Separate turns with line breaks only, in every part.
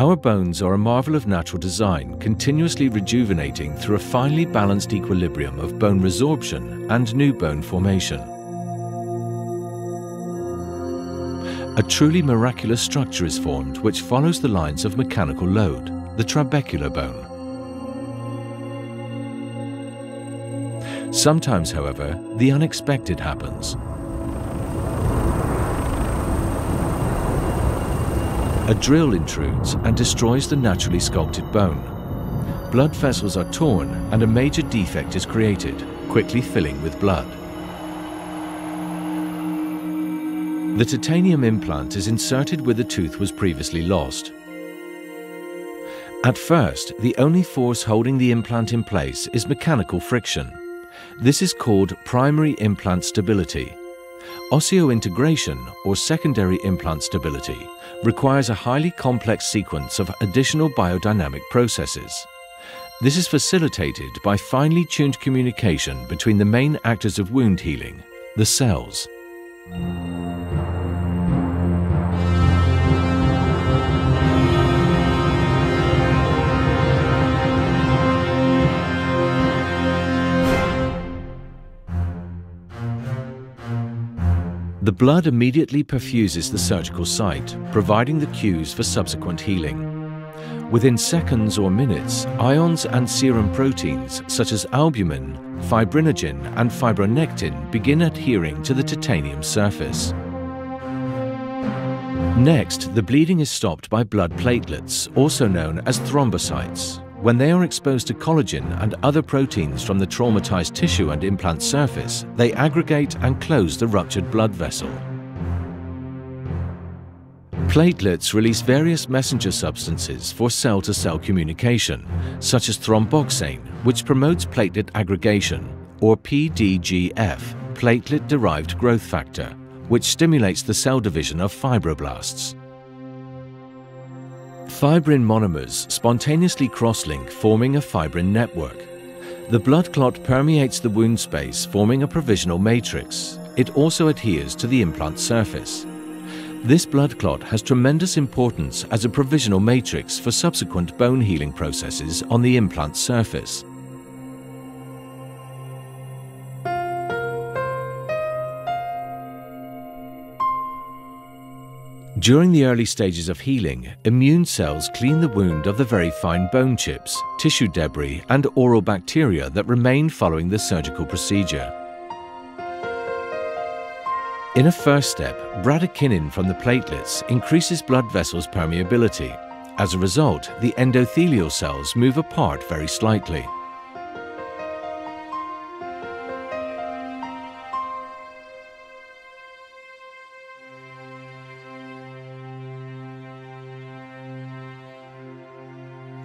Our bones are a marvel of natural design, continuously rejuvenating through a finely balanced equilibrium of bone resorption and new bone formation. A truly miraculous structure is formed which follows the lines of mechanical load, the trabecular bone. Sometimes, however, the unexpected happens. A drill intrudes and destroys the naturally sculpted bone. Blood vessels are torn and a major defect is created, quickly filling with blood. The titanium implant is inserted where the tooth was previously lost. At first, the only force holding the implant in place is mechanical friction. This is called primary implant stability. Osseointegration, or secondary implant stability, requires a highly complex sequence of additional biodynamic processes. This is facilitated by finely tuned communication between the main actors of wound healing, the cells. The blood immediately perfuses the surgical site, providing the cues for subsequent healing. Within seconds or minutes, ions and serum proteins such as albumin, fibrinogen and fibronectin begin adhering to the titanium surface. Next, the bleeding is stopped by blood platelets, also known as thrombocytes, when they are exposed to collagen and other proteins from the traumatized tissue and implant surface, they aggregate and close the ruptured blood vessel. Platelets release various messenger substances for cell-to-cell -cell communication, such as thromboxane, which promotes platelet aggregation, or PDGF, platelet-derived growth factor, which stimulates the cell division of fibroblasts. Fibrin monomers spontaneously cross-link forming a fibrin network. The blood clot permeates the wound space forming a provisional matrix. It also adheres to the implant surface. This blood clot has tremendous importance as a provisional matrix for subsequent bone healing processes on the implant surface. During the early stages of healing, immune cells clean the wound of the very fine bone chips, tissue debris and oral bacteria that remain following the surgical procedure. In a first step, bradykinin from the platelets increases blood vessels' permeability. As a result, the endothelial cells move apart very slightly.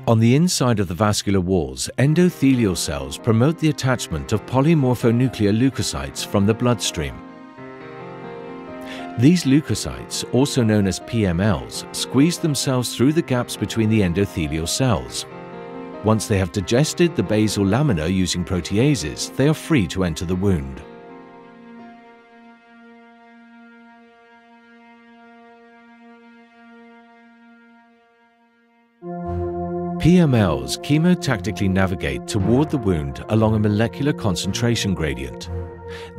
On the inside of the vascular walls, endothelial cells promote the attachment of polymorphonuclear leukocytes from the bloodstream. These leukocytes, also known as PMLs, squeeze themselves through the gaps between the endothelial cells. Once they have digested the basal lamina using proteases, they are free to enter the wound. PMLs chemotactically navigate toward the wound along a molecular concentration gradient.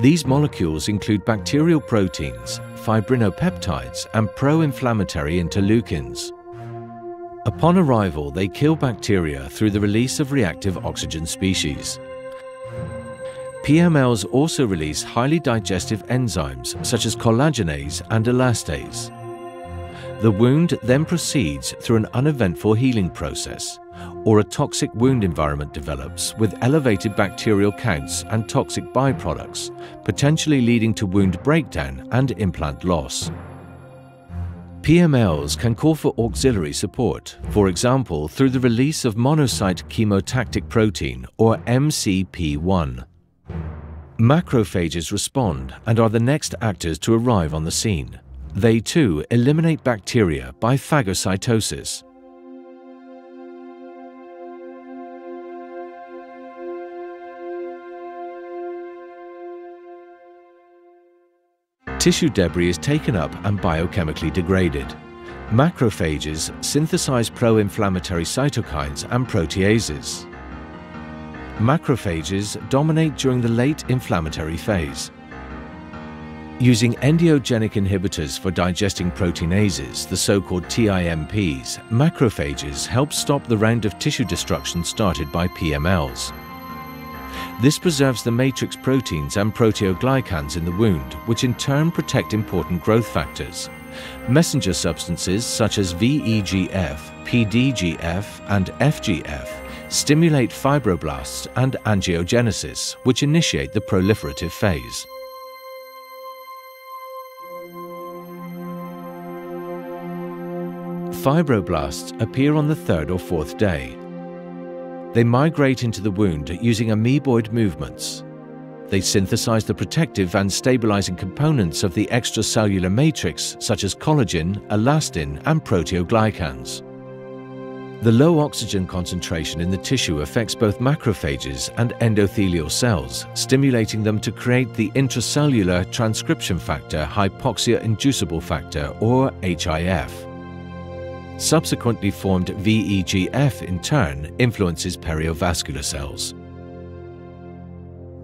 These molecules include bacterial proteins, fibrinopeptides and pro-inflammatory interleukins. Upon arrival, they kill bacteria through the release of reactive oxygen species. PMLs also release highly digestive enzymes such as collagenase and elastase. The wound then proceeds through an uneventful healing process, or a toxic wound environment develops with elevated bacterial counts and toxic byproducts, potentially leading to wound breakdown and implant loss. PMLs can call for auxiliary support, for example through the release of monocyte chemotactic protein or MCP1. Macrophages respond and are the next actors to arrive on the scene. They too eliminate bacteria by phagocytosis. Tissue debris is taken up and biochemically degraded. Macrophages synthesize pro-inflammatory cytokines and proteases. Macrophages dominate during the late inflammatory phase. Using endogenous inhibitors for digesting proteinases, the so-called TIMPs, macrophages help stop the round of tissue destruction started by PMLs. This preserves the matrix proteins and proteoglycans in the wound, which in turn protect important growth factors. Messenger substances such as VEGF, PDGF and FGF stimulate fibroblasts and angiogenesis, which initiate the proliferative phase. Fibroblasts appear on the third or fourth day. They migrate into the wound using amoeboid movements. They synthesize the protective and stabilizing components of the extracellular matrix such as collagen, elastin and proteoglycans. The low oxygen concentration in the tissue affects both macrophages and endothelial cells, stimulating them to create the intracellular transcription factor hypoxia inducible factor or HIF. Subsequently formed VEGF in turn influences perivascular cells.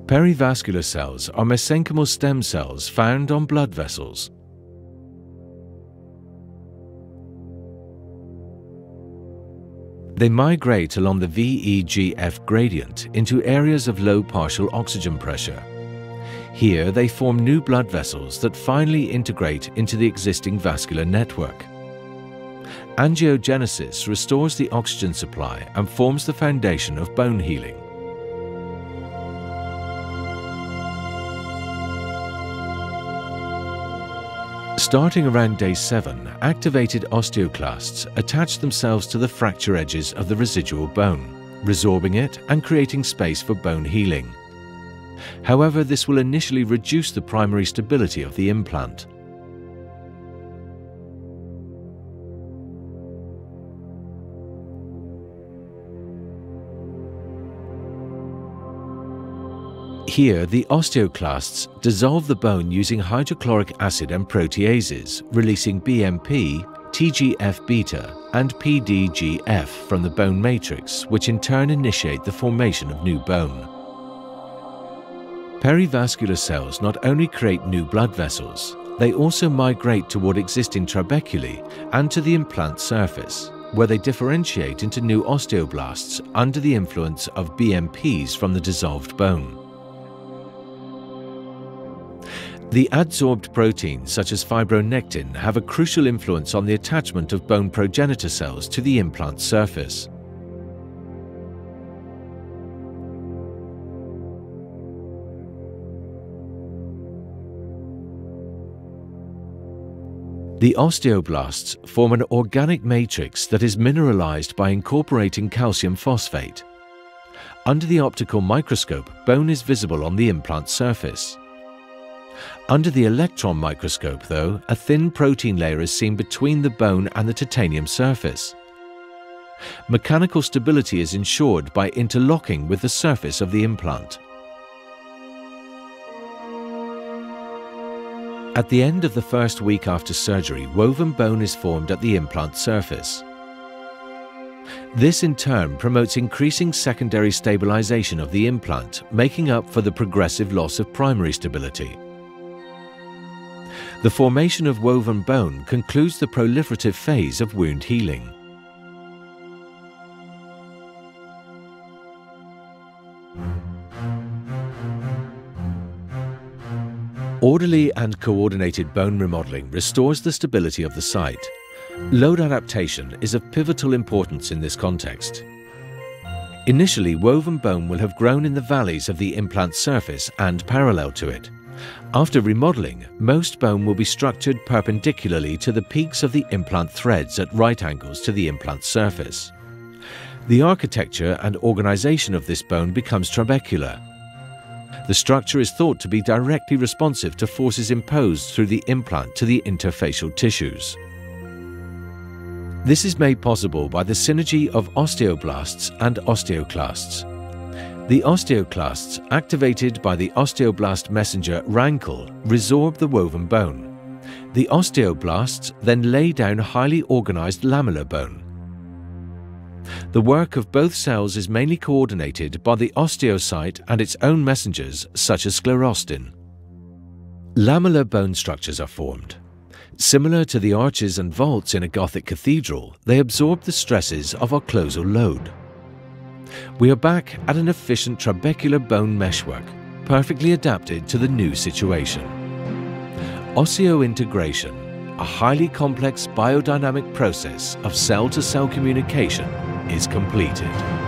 Perivascular cells are mesenchymal stem cells found on blood vessels. They migrate along the VEGF gradient into areas of low partial oxygen pressure. Here they form new blood vessels that finally integrate into the existing vascular network. Angiogenesis restores the oxygen supply and forms the foundation of bone healing. Starting around day 7, activated osteoclasts attach themselves to the fracture edges of the residual bone, resorbing it and creating space for bone healing. However, this will initially reduce the primary stability of the implant. Here, the osteoclasts dissolve the bone using hydrochloric acid and proteases, releasing BMP, TGF-beta and PDGF from the bone matrix, which in turn initiate the formation of new bone. Perivascular cells not only create new blood vessels, they also migrate toward existing trabeculae and to the implant surface, where they differentiate into new osteoblasts under the influence of BMPs from the dissolved bone. The adsorbed proteins such as fibronectin have a crucial influence on the attachment of bone progenitor cells to the implant surface. The osteoblasts form an organic matrix that is mineralized by incorporating calcium phosphate. Under the optical microscope, bone is visible on the implant surface. Under the electron microscope, though, a thin protein layer is seen between the bone and the titanium surface. Mechanical stability is ensured by interlocking with the surface of the implant. At the end of the first week after surgery, woven bone is formed at the implant surface. This in turn promotes increasing secondary stabilization of the implant, making up for the progressive loss of primary stability. The formation of woven bone concludes the proliferative phase of wound healing. Orderly and coordinated bone remodeling restores the stability of the site. Load adaptation is of pivotal importance in this context. Initially, woven bone will have grown in the valleys of the implant surface and parallel to it. After remodeling, most bone will be structured perpendicularly to the peaks of the implant threads at right angles to the implant surface. The architecture and organization of this bone becomes trabecular. The structure is thought to be directly responsive to forces imposed through the implant to the interfacial tissues. This is made possible by the synergy of osteoblasts and osteoclasts. The osteoclasts, activated by the osteoblast messenger RANKL, resorb the woven bone. The osteoblasts then lay down highly organized lamellar bone. The work of both cells is mainly coordinated by the osteocyte and its own messengers such as sclerostin. Lamellar bone structures are formed. Similar to the arches and vaults in a Gothic cathedral, they absorb the stresses of occlusal load. We are back at an efficient trabecular bone meshwork, perfectly adapted to the new situation. Osseointegration, a highly complex biodynamic process of cell-to-cell -cell communication, is completed.